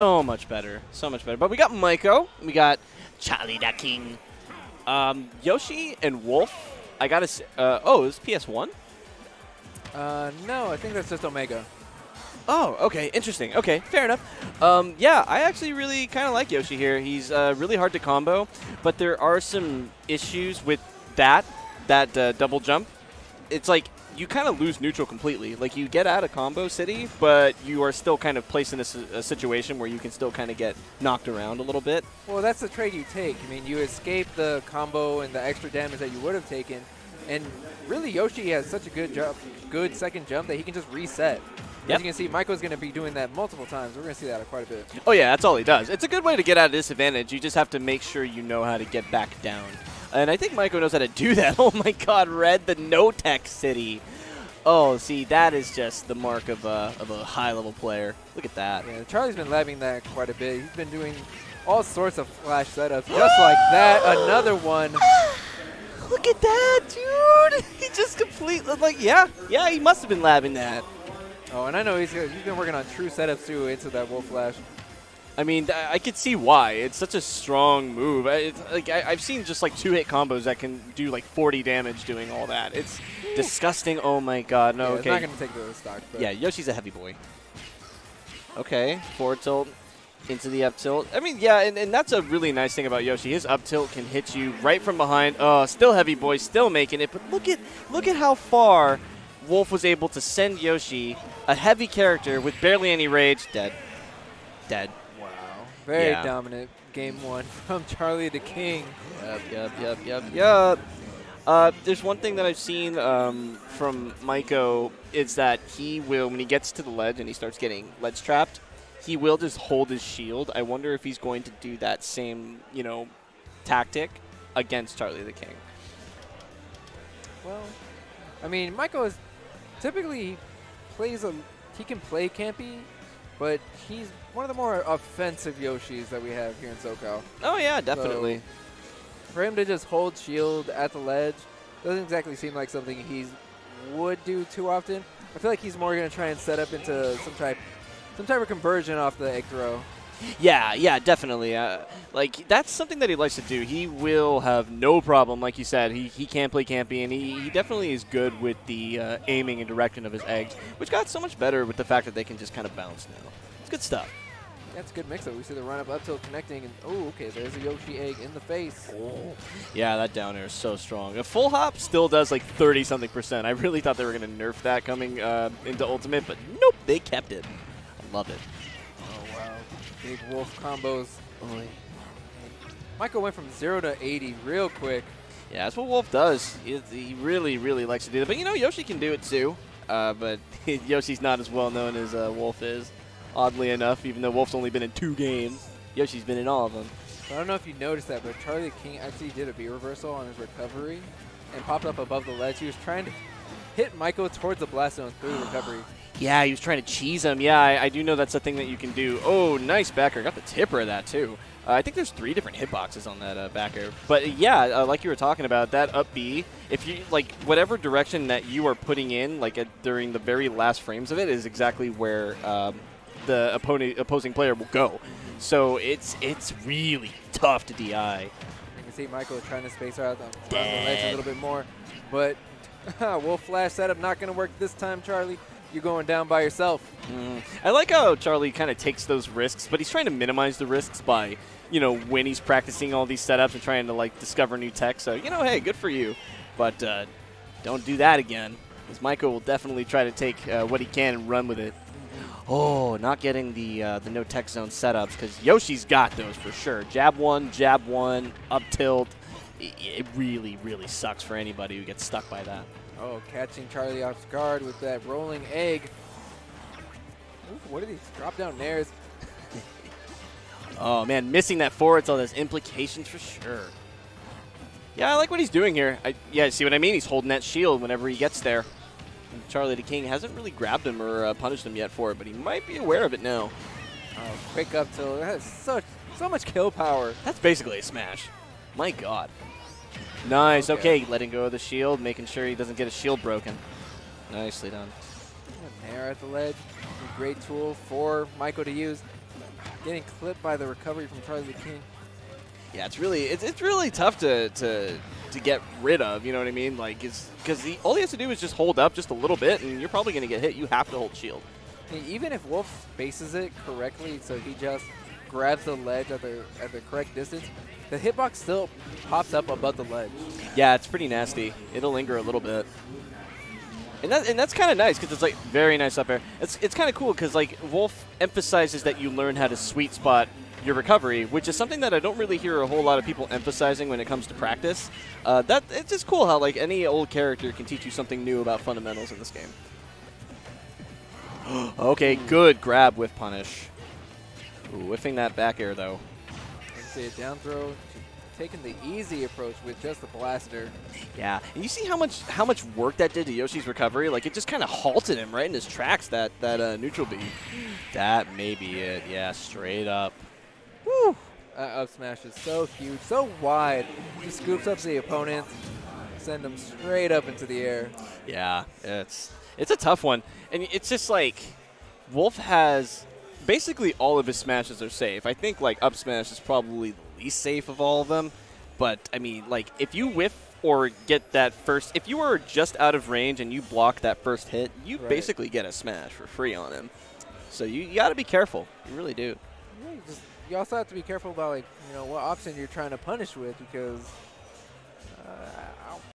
so much better. So much better. But we got Maiko. We got Charlie the King. Um, Yoshi and Wolf. I gotta say, uh, oh, is PS1? Uh, no, I think that's just Omega. Oh, okay, interesting. Okay, fair enough. Um, yeah, I actually really kind of like Yoshi here. He's uh, really hard to combo, but there are some issues with that, that uh, double jump. It's like you kind of lose neutral completely. Like you get out of combo city, but you are still kind of placed in a, a situation where you can still kind of get knocked around a little bit. Well, that's the trade you take. I mean, you escape the combo and the extra damage that you would have taken, and really Yoshi has such a good jump, good second jump that he can just reset. As you can see, Maiko's going to be doing that multiple times. We're going to see that quite a bit. Oh yeah, that's all he does. It's a good way to get out of disadvantage. You just have to make sure you know how to get back down. And I think Maiko knows how to do that. Oh my god, Red, the no-tech city. Oh, see, that is just the mark of a, of a high-level player. Look at that. Yeah, Charlie's been labbing that quite a bit. He's been doing all sorts of flash setups, just like that. Another one. Look at that, dude. He just completely, like, yeah, yeah, he must have been labbing that. Oh, and I know he's he's been working on true setups too into that wolf flash. I mean, I could see why. It's such a strong move. I- It's like I, I've seen just like two hit combos that can do like 40 damage doing all that. It's hmm. disgusting. Oh my god. No. Yeah, okay. It's not going to take the stock. But Yeah, Yoshi's a heavy boy. Okay, forward tilt into the up tilt. I mean, yeah, and, and that's a really nice thing about Yoshi. His up tilt can hit you right from behind. Oh, still heavy boy, still making it. But look at look at how far Wolf was able to send Yoshi, a heavy character with barely any rage, dead. Dead. Wow. Very Yeah. dominant game one from Charlie the King. Yep, yep, yep, yep, yep. Uh, there's one thing that I've seen um, from Maiko is that he will, when he gets to the ledge and he starts getting ledge trapped, he will just hold his shield. I wonder if he's going to do that same, you know, tactic against Charlie the King. Well, I mean, Maiko is typically plays a he can play campy, but he's one of the more offensive Yoshis that we have here in SoCal. Oh yeah, definitely. For him to just hold shield at the ledge doesn't exactly seem like something he would do too often. I feel like he's more going to try and set up into some type some type of conversion off the egg throw. Yeah, yeah, definitely. Uh, like that's something that he likes to do. He will have no problem, like you said. He, he can play campy, and he, he definitely is good with the uh, aiming and direction of his eggs, which got so much better with the fact that they can just kind of bounce now. It's good stuff. That's a good mix-up. We see the run up up tilt connecting, and oh, okay, there's a Yoshi egg in the face. Yeah, that down air is so strong. A full hop still does like 30 something percent. I really thought they were going to nerf that coming uh, into Ultimate, but nope, they kept it. I love it. Big wolf combos. Maiko went from zero to 80 real quick. Yeah, that's what Wolf does. He, he really, really likes to do that. But you know, Yoshi can do it too. Uh, but Yoshi's not as well known as uh, Wolf is, oddly enough, even though Wolf's only been in two games. Yoshi's been in all of them. I don't know if you noticed that, but Charlie King actually did a B reversal on his recovery and popped up above the ledge. He was trying to hit Maiko towards the blast zone through the recovery. Yeah, he was trying to cheese him. Yeah, I, I do know that's a thing that you can do. Oh, nice back air. Got the tipper of that, too. Uh, I think there's three different hitboxes on that uh, back air. But yeah, uh, like you were talking about, that up B, if you, like, whatever direction that you are putting in, like, uh, during the very last frames of it, is exactly where um, the opponent, opposing player will go. So it's it's really tough to DI. You can see Maiko trying to space out around the ledge a little bit more. But Wolf Flash setup not going to work this time, Charlie. You're going down by yourself. Mm. I like how Charlie kind of takes those risks, but he's trying to minimize the risks by, you know, when he's practicing all these setups and trying to like discover new tech. So you know, hey, good for you, but uh, don't do that again, because Maiko will definitely try to take uh, what he can and run with it. Oh, not getting the uh, the no tech zone setups because Yoshi's got those for sure. Jab one, jab one, up tilt. It really, really sucks for anybody who gets stuck by that. Oh, catching Charlie off guard with that rolling egg. Ooh, what are these drop down nairs? Oh man, missing that forward tilt has implications for sure. Yeah, I like what he's doing here. I, yeah, see what I mean? He's holding that shield whenever he gets there. And Charlie the King hasn't really grabbed him or uh, punished him yet for it, but he might be aware of it now. Oh, quick up tilt. That has such so much kill power. That's basically a smash. My God. Nice. Okay. Okay. letting go of the shield, making sure he doesn't get his shield broken. Nicely done. Nair at the ledge. Great tool for Maiko to use. getting clipped by the recovery from Charlie the King. Yeah, it's really it's, it's really tough to, to to get rid of. You know what I mean? Like, it's because all he has to do is just hold up just a little bit, and you're probably going to get hit. You have to hold shield. Even if Wolf spaces it correctly, so he just grabs the ledge at the at the correct distance, the hitbox still pops up above the ledge. Yeah, it's pretty nasty. It'll linger a little bit. And, that, and that's kind of nice because it's like very nice up air. It's, it's kind of cool because like Wolf emphasizes that you learn how to sweet spot your recovery, which is something that I don't really hear a whole lot of people emphasizing when it comes to practice. Uh, that it's just cool how like any old character can teach you something new about fundamentals in this game. okay, good grab with punish. Ooh, whiffing that back air though. See a down throw, taking the easy approach with just the blaster. Yeah, and you see how much how much work that did to Yoshi's recovery. Like it just kind of halted him right in his tracks. That that uh, neutral B. That may be it. Yeah, straight up. Woo! Uh, up smash is so huge, so wide. Just scoops up the opponent, send them straight up into the air. Yeah, it's it's a tough one, and it's just like Wolf has basically all of his smashes are safe. I think like up smash is probably the least safe of all of them, but I mean like if you whiff or get that first, if you are just out of range and you block that first hit, you Right. basically get a smash for free on him. So you, you got to be careful. You really do. Yeah, you, just, you also have to be careful about like you know what option you're trying to punish with because uh,